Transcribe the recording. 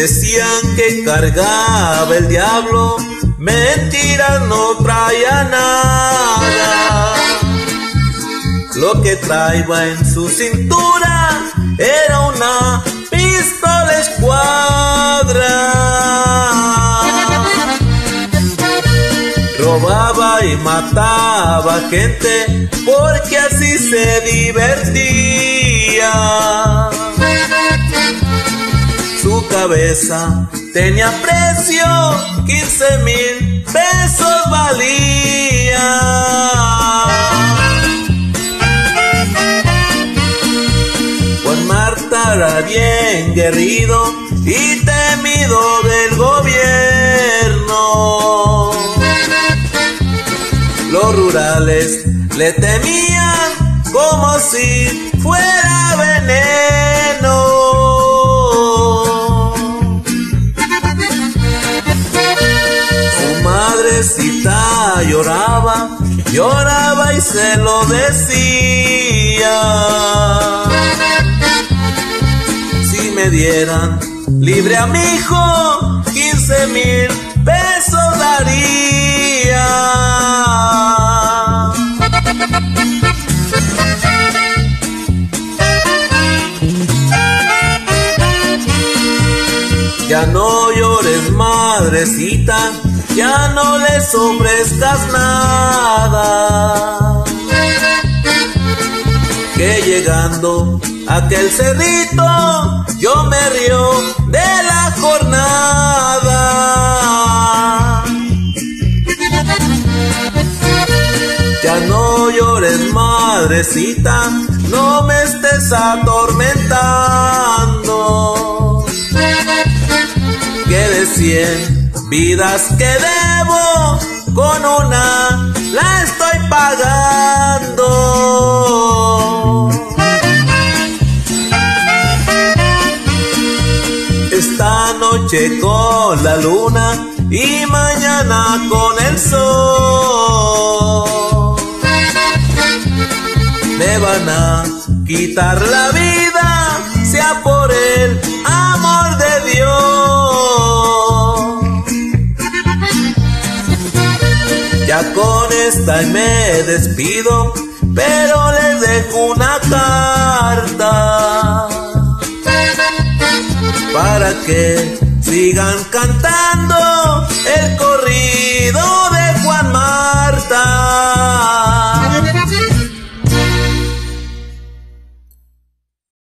Decían que cargaba el diablo, mentira no traía nada. Lo que traía en su cintura era una pistola escuadra. Robaba y mataba gente porque así se divertía tenía precio, 15 mil pesos valía. Juan Marta era bien guerrido y temido del gobierno. Los rurales le temían como si fuera lloraba, lloraba y se lo decía. Si me dieran libre a mi hijo, 15 mil pesos daría. Ya no llores, madrecita, ya no le ofrezcas nada. Que llegando a aquel cerrito, yo me río de la jornada. Ya no llores, madrecita, no me estés atormentando. Que de vidas que debo, con una la estoy pagando. Esta noche con la luna y mañana con el sol. Me van a quitar la vida, Con esta me despido, pero les dejo una carta para que sigan cantando el corrido de Juan Mar.